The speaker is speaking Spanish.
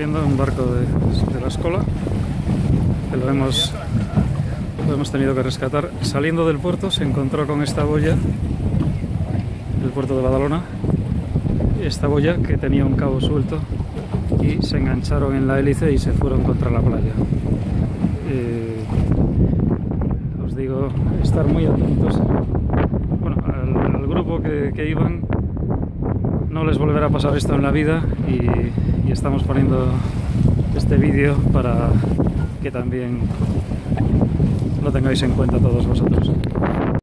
sufriendo un barco de, de la escola que lo hemos, lo hemos tenido que rescatar. Saliendo del puerto se encontró con esta boya, el puerto de Badalona, esta boya que tenía un cabo suelto y se engancharon en la hélice y se fueron contra la playa. Eh, os digo, estar muy atentos. Bueno, al, al grupo que, que, iban no les volverá a pasar esto en la vida y, y estamos poniendo este vídeo para que también lo tengáis en cuenta todos vosotros.